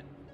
What?